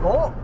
龙